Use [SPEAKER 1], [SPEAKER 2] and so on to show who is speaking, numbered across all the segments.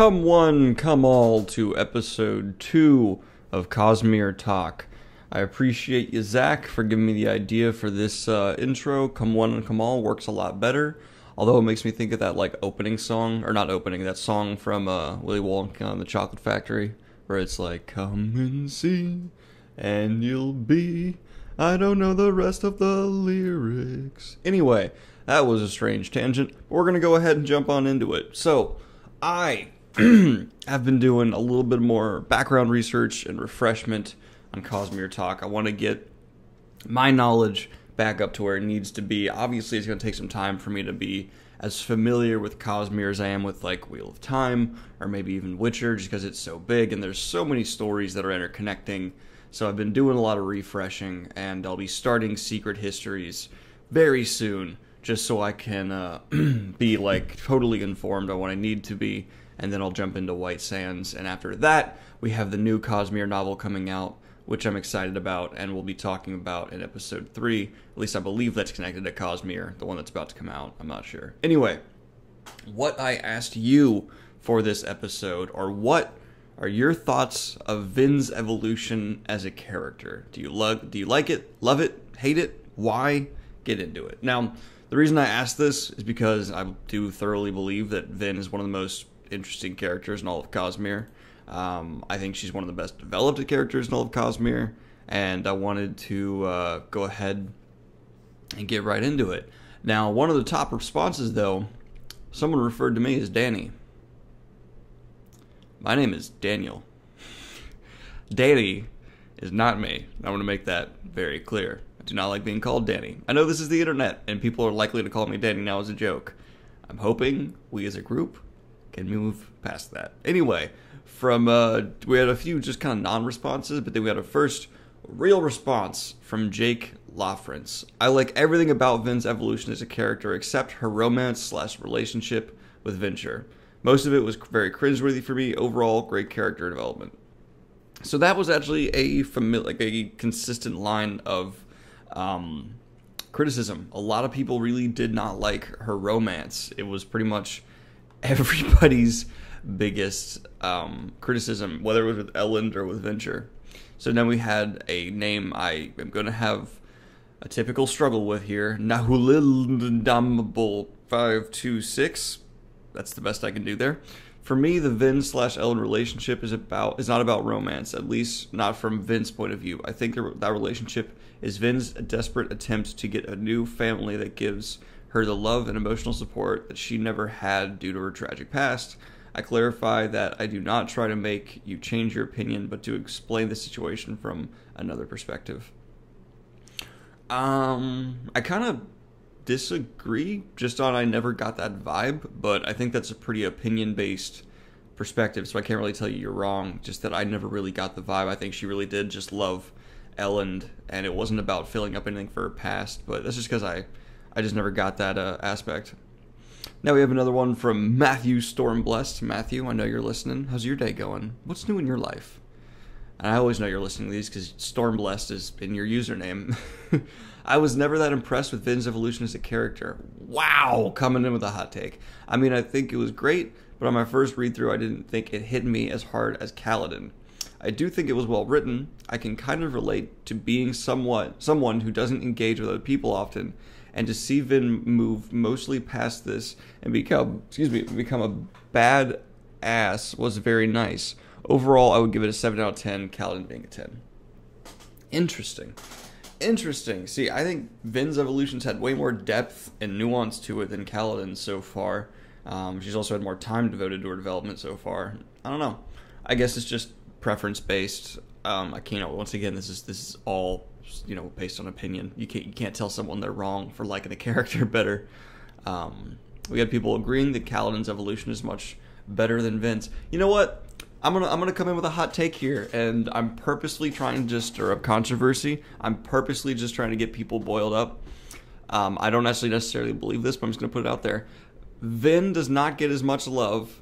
[SPEAKER 1] Come one, come all to episode two of Cosmere Talk. I appreciate you, Zach, for giving me the idea for this uh, intro. Come one and come all works a lot better. Although it makes me think of that like opening song, or not opening, that song from uh, Willy Wonka and the Chocolate Factory, where it's like, "Come and see, and you'll be." I don't know the rest of the lyrics. Anyway, that was a strange tangent, but we're gonna go ahead and jump on into it. So, I have been doing a little bit more background research and refreshment on Cosmere Talk. I want to get my knowledge back up to where it needs to be. Obviously, it's going to take some time for me to be as familiar with Cosmere as I am with like Wheel of Time or maybe even Witcher, just because it's so big and there's so many stories that are interconnecting. So I've been doing a lot of refreshing, and I'll be starting Secret Histories very soon, just so I can uh, be like totally informed on what I need to be. And then I'll jump into White Sands, and after that, we have the new Cosmere novel coming out which I'm excited about and we'll be talking about in episode 3. At least I believe that's connected to Cosmere, the one that's about to come out. I'm not sure. Anyway, what I asked you for this episode or what are your thoughts of Vin's evolution as a character? Do you love do you like it? Love it? Hate it? Why? Get into it. Now, the reason I ask this is because I do thoroughly believe that Vin is one of the most interesting characters in all of Cosmere. Um, I think she's one of the best developed characters in all of Cosmere, and I wanted to uh, go ahead and get right into it. Now, one of the top responses, though, someone referred to me as Danny. My name is Daniel. Danny is not me. I want to make that very clear. I do not like being called Danny. I know this is the internet, and people are likely to call me Danny now as a joke. I'm hoping we as a group can move past that. Anyway, from uh, we had a few just kind of non-responses, but then we had a first real response from Jake Lafrance. I like everything about Vin's evolution as a character except her romance slash relationship with Venture. Most of it was very cringeworthy for me. Overall, great character development. So that was actually a familiar, like a consistent line of um, criticism. A lot of people really did not like her romance. It was pretty much everybody's biggest um, criticism, whether it was with Elend or with Venture. So now we had a name I am going to have a typical struggle with here. Nahulildambable 526. That's the best I can do there. For me, the Vin slash Elend relationship is about is not about romance, at least not from Vin's point of view. I think that relationship is Vin's desperate attempt to get a new family that gives her the love and emotional support that she never had due to her tragic past. I clarify that I do not try to make you change your opinion, but to explain the situation from another perspective. Um, I kind of disagree just on I never got that vibe, but I think that's a pretty opinion based perspective, so I can't really tell you you're wrong. Just that I never really got the vibe. I think she really did just love Elend, and it wasn't about filling up anything for her past, but that's just because I, I just never got that uh, aspect. Now we have another one from Matthew Stormblessed. Matthew, I know you're listening. How's your day going? What's new in your life? And I always know you're listening to these because Stormblessed is in your username. I was never that impressed with Vin's evolution as a character. Wow, coming in with a hot take. I mean, I think it was great, but on my first read through, I didn't think it hit me as hard as Kaladin. I do think it was well written. I can kind of relate to being somewhat someone who doesn't engage with other people often and to see Vin move mostly past this and become excuse me become a bad ass was very nice. Overall, I would give it a seven out of ten. Kaladin being a ten. Interesting, interesting. See, I think Vin's evolutions had way more depth and nuance to it than Kaladin so far. Um, she's also had more time devoted to her development so far. I don't know. I guess it's just preference based. Um, I can't. Once again, this is this is all you know based on opinion. You can't you can't tell someone they're wrong for liking a character better. Um, we had people agreeing that Kaladin's evolution is much better than Vin's. You know what? I'm gonna I'm gonna come in with a hot take here, and I'm purposely trying to stir up controversy. I'm purposely just trying to get people boiled up. Um, I don't actually necessarily believe this, but I'm just gonna put it out there. Vin does not get as much love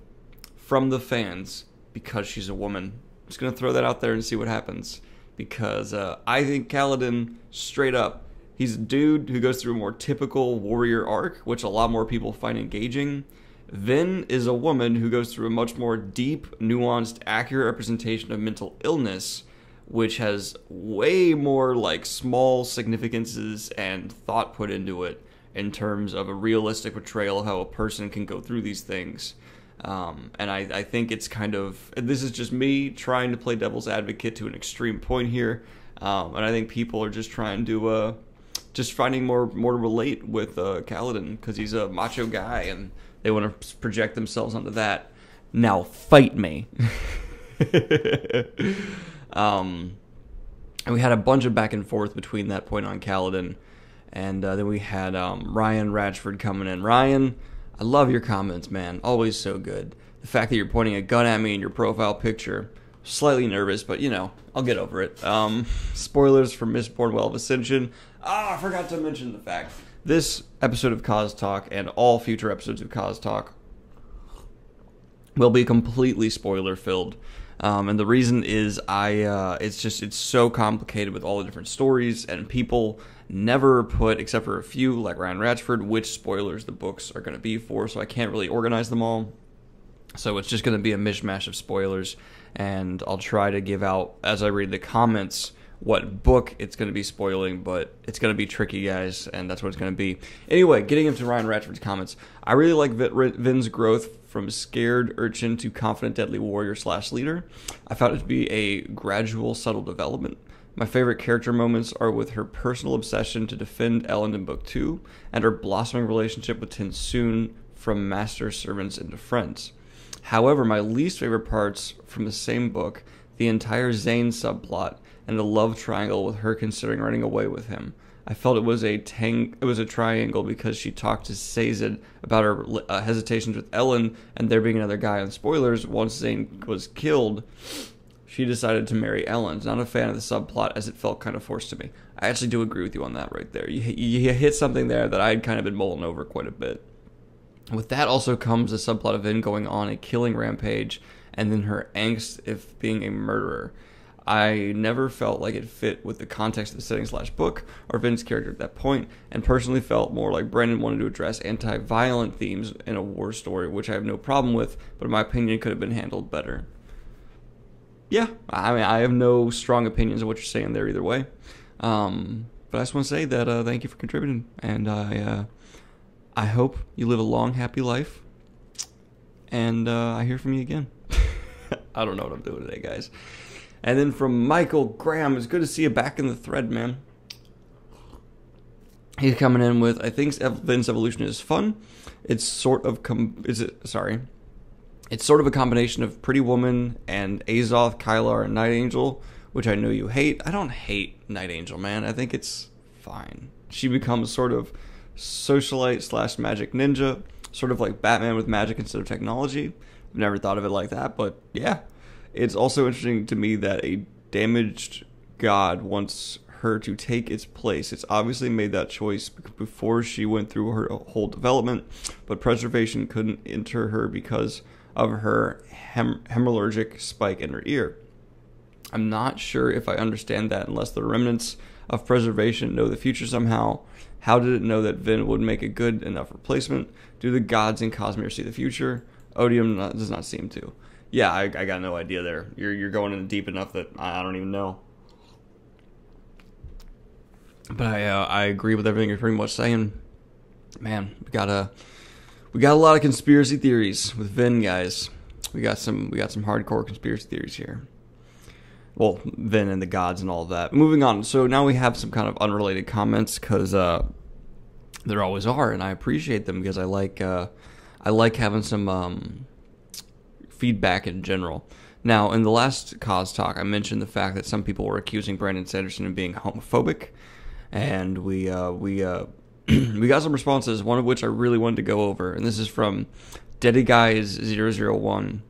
[SPEAKER 1] from the fans because she's a woman. Just gonna throw that out there and see what happens because uh, I think Kaladin, straight up, he's a dude who goes through a more typical warrior arc, which a lot more people find engaging. Vin is a woman who goes through a much more deep, nuanced, accurate representation of mental illness, which has way more like small significances and thought put into it in terms of a realistic portrayal of how a person can go through these things. Um, and I, I think it's kind of this is just me trying to play devil's advocate to an extreme point here, um, and I think people are just trying to uh, just finding more more to relate with uh, Kaladin because he's a macho guy and they want to project themselves onto that. Now fight me. um, and we had a bunch of back and forth between that point on Kaladin, and uh, then we had um, Ryan Ratchford coming in. Ryan I love your comments, man. Always so good. The fact that you're pointing a gun at me in your profile picture, slightly nervous, but you know, I'll get over it. Um, spoilers for Mistborn Well of Ascension. Ah, I forgot to mention the fact. This episode of Cause Talk and all future episodes of Cause Talk will be completely spoiler filled. Um, and the reason is I uh, it's just it's so complicated with all the different stories and people never put, except for a few like Ryan Ratchford, which spoilers the books are going to be for. So I can't really organize them all. So it's just going to be a mishmash of spoilers, and I'll try to give out as I read the comments what book it's going to be spoiling, but it's going to be tricky, guys, and that's what it's going to be. Anyway, getting into Ryan Ratchford's comments, I really like Vin's growth from scared urchin to confident deadly warrior slash leader. I found it to be a gradual, subtle development. My favorite character moments are with her personal obsession to defend Elend in Book 2 and her blossoming relationship with TenSoon from master servants into friends. However, my least favorite parts from the same book, the entire Zane subplot and the love triangle with her considering running away with him. I felt it was a tang- it was a triangle because she talked to Sazed about her uh, hesitations with Elend and there being another guy. on spoilers, once Zane was killed, she decided to marry Elend. Not a fan of the subplot as it felt kind of forced to me. I actually do agree with you on that right there. You, you hit something there that I had kind of been mulling over quite a bit. With that also comes the subplot of Vin going on a killing rampage and then her angst if being a murderer. I never felt like it fit with the context of the setting slash book or Vin's character at that point, and personally felt more like Brandon wanted to address anti violent themes in a war story, which I have no problem with, but in my opinion could have been handled better yeah, I mean, I have no strong opinions of what you're saying there either way. Um, but I just want to say that uh, thank you for contributing, and I uh, I hope you live a long, happy life. And uh, I hear from you again. I don't know what I'm doing today, guys. And then from Michael Graham, it's good to see you back in the thread, man. He's coming in with I think Vin's evolution is fun. It's sort of com- is it sorry it's sort of a combination of Pretty Woman and Azoth, Kylar, and Night Angel, which I know you hate. I don't hate Night Angel, man. I think it's fine. She becomes sort of socialite slash magic ninja, sort of like Batman with magic instead of technology. I've never thought of it like that, but yeah. It's also interesting to me that a damaged god wants her to take its place. It's obviously made that choice before she went through her whole development, but preservation couldn't enter her because of her hem- hemalurgic spike in her ear. I'm not sure if I understand that unless the remnants of preservation know the future somehow. How did it know that Vin would make a good enough replacement? Do the gods in Cosmere see the future? Odium does not seem to. Yeah, I, I, got no idea there. You're you're going in deep enough that I don't even know. But I uh, I agree with everything you're pretty much saying. Man, we gotta we got a lot of conspiracy theories with Vin, guys. We got some we got some hardcore conspiracy theories here. Well, Vin and the gods and all that. Moving on. So now we have some kind of unrelated comments because uh, there always are, and I appreciate them because I like uh, I like having some um, feedback in general. Now, in the last cause talk, I mentioned the fact that some people were accusing Brandon Sanderson of being homophobic, and we uh, we uh, we got some responses, one of which I really wanted to go over, and this is from Daddy Guys 001.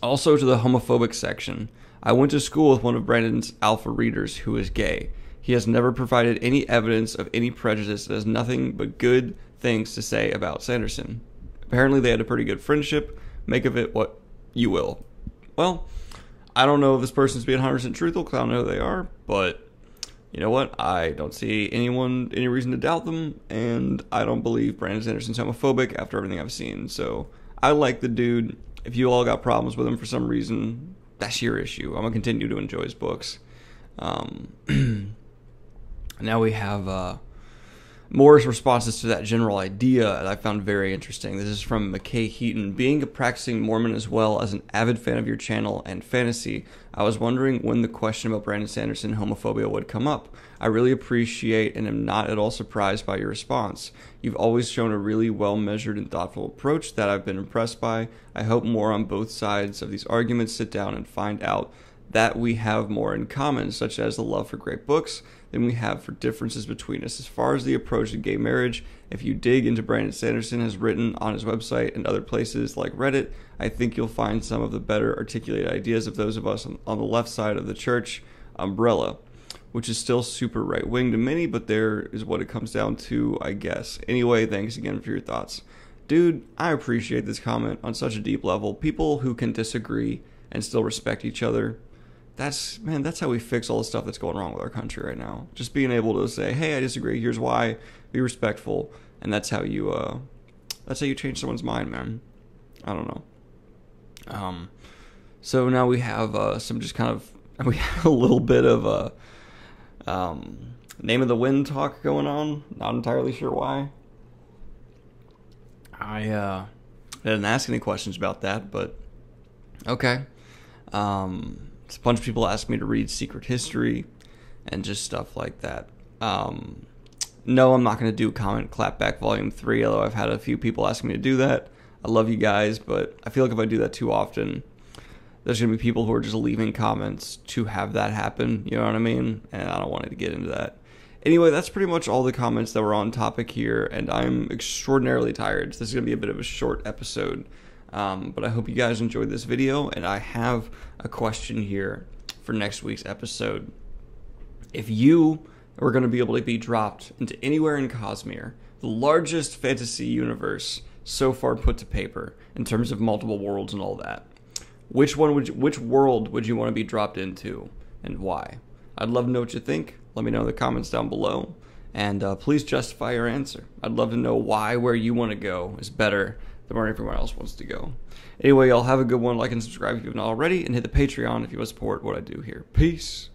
[SPEAKER 1] Also to the homophobic section. I went to school with one of Brandon's alpha readers who is gay. He has never provided any evidence of any prejudice and has nothing but good things to say about Sanderson. Apparently, they had a pretty good friendship. Make of it what you will. Well, I don't know if this person's being 100% truthful because I don't know who they are, but you know what? I don't see anyone any reason to doubt them, and I don't believe Brandon Sanderson's homophobic after everything I've seen. So I like the dude. If you all got problems with him for some reason, that's your issue. I'm gonna continue to enjoy his books. Um, now we have uh, Moore's responses to that general idea that I found very interesting. This is from McKay Heaton. Being a practicing Mormon as well as an avid fan of your channel and fantasy, I was wondering when the question about Brandon Sanderson homophobia would come up. I really appreciate and am not at all surprised by your response. You've always shown a really well measured and thoughtful approach that I've been impressed by. I hope more on both sides of these arguments sit down and find out that we have more in common, such as the love for great books, than we have for differences between us. As far as the approach to gay marriage, if you dig into Brandon Sanderson has written on his website and other places like Reddit, I think you'll find some of the better articulated ideas of those of us on, on the left side of the church umbrella, which is still super right wing to many, but there is what it comes down to, I guess. Anyway, thanks again for your thoughts. Dude, I appreciate this comment on such a deep level. People who can disagree and still respect each other that's man, that's how we fix all the stuff that's going wrong with our country right now. Just being able to say, "Hey, I disagree. Here's why." Be respectful, and that's how you uh, that's how you change someone's mind, man. I don't know. Um, so now we have uh, some just kind of we have a little bit of a um, name of the wind talk going on. Not entirely sure why. I uh, didn't ask any questions about that, but okay. Um, a bunch of people ask me to read Secret History and just stuff like that. Um, no, I'm not going to do Comment Clapback Volume 3, although I've had a few people asking me to do that. I love you guys, but I feel like if I do that too often, there's going to be people who are just leaving comments to have that happen. You know what I mean? And I don't want to get into that. Anyway, that's pretty much all the comments that were on topic here, and I'm extraordinarily tired. So this is going to be a bit of a short episode. Um, but I hope you guys enjoyed this video, and I have a question here for next week's episode. If you were going to be able to be dropped into anywhere in Cosmere, the largest fantasy universe so far put to paper in terms of multiple worlds and all that, which one would you, which world would you want to be dropped into, and why? I'd love to know what you think. Let me know in the comments down below. And uh, please justify your answer. I'd love to know why where you want to go is better the more everyone else wants to go. Anyway, y'all have a good one. Like and subscribe if you haven't already, and hit the Patreon if you want to support what I do here. Peace.